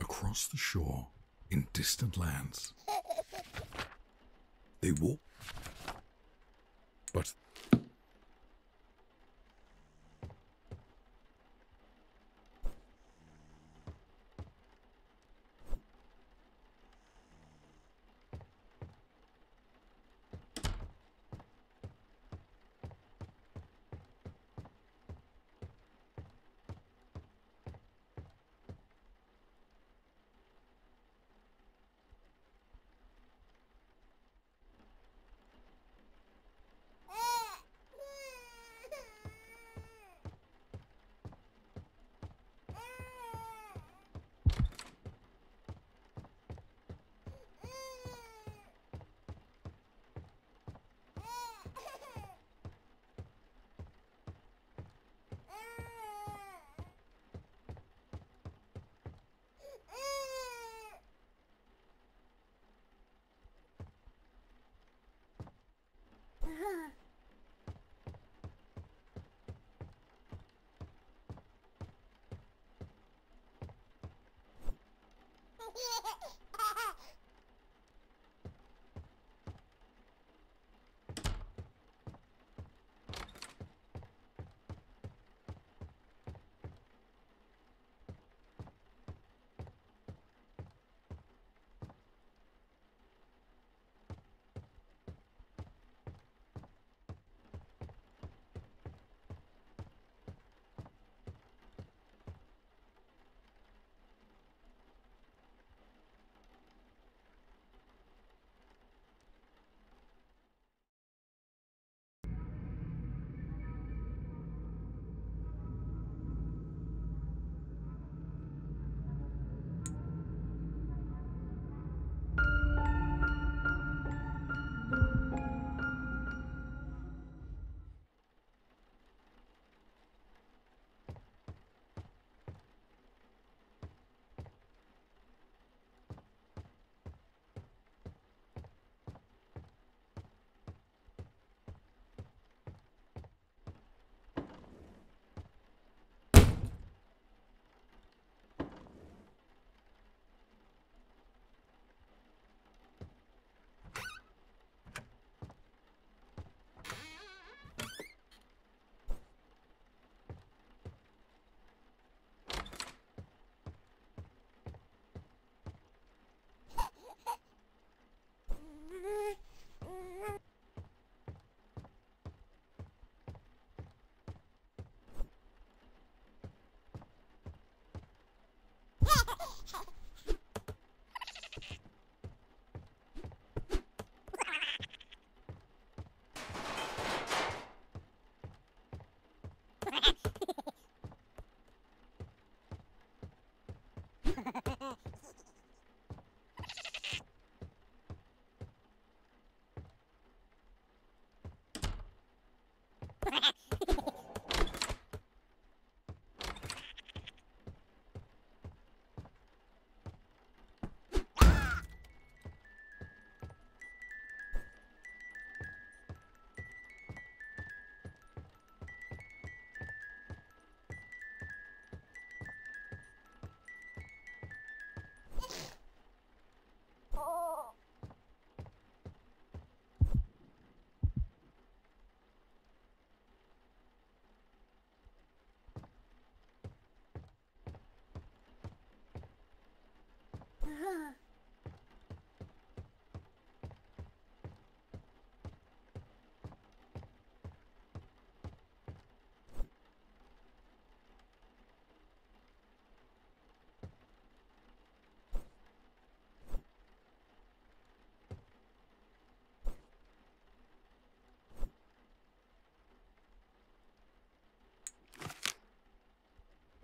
Across the shore, in distant lands, they walk. But Yeah.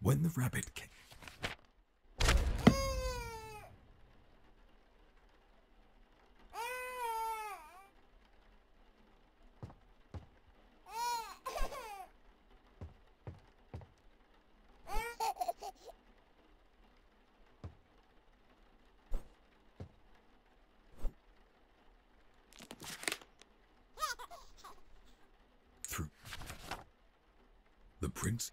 When the rabbit came. Prince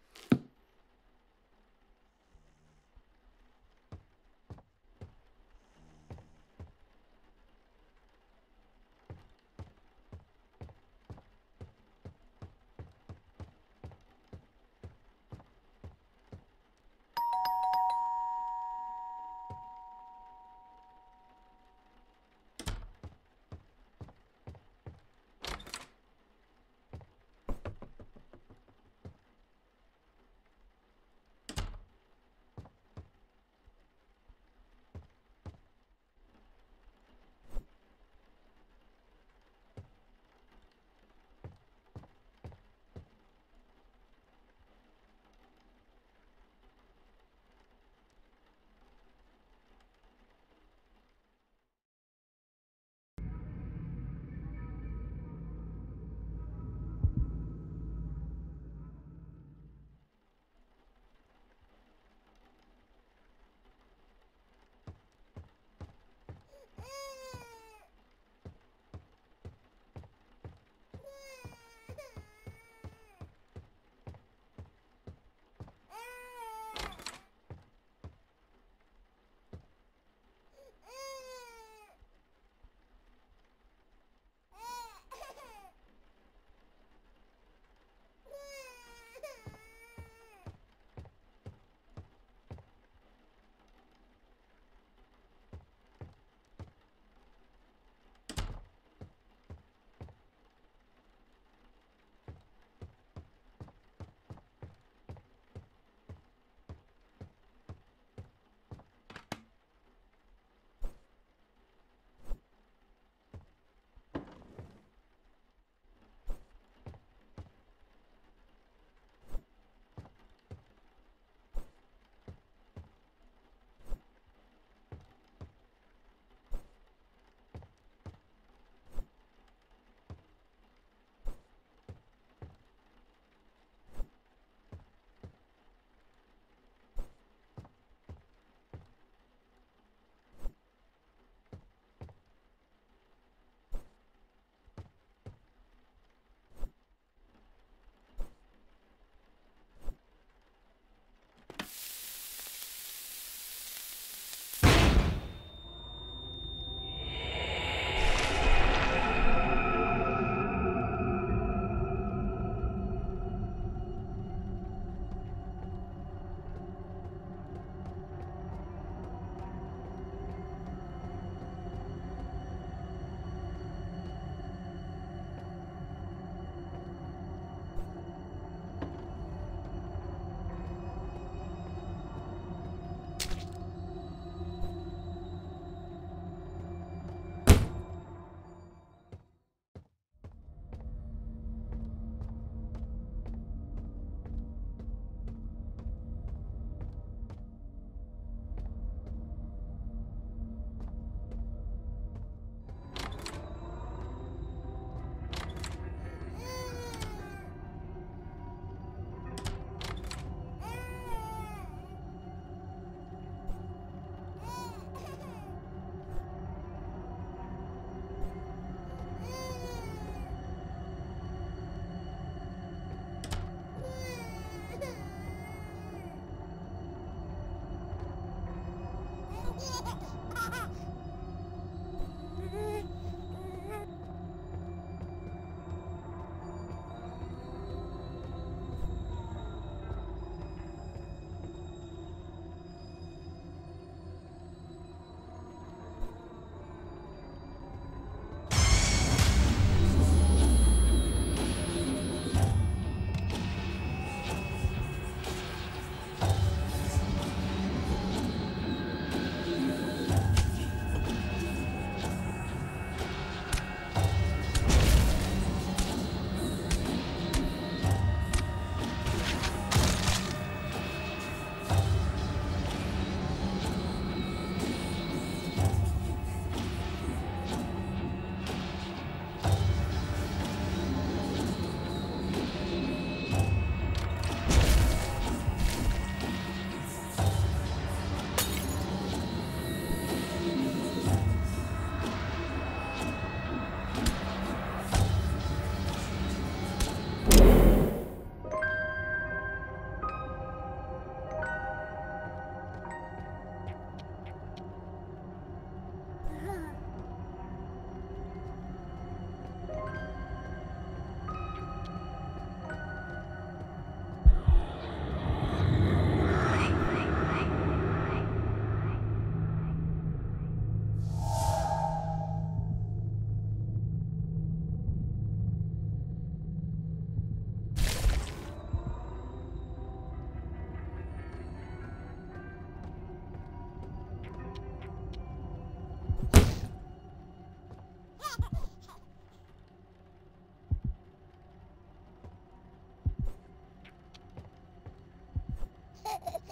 Ha ha ha!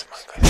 Smugglers.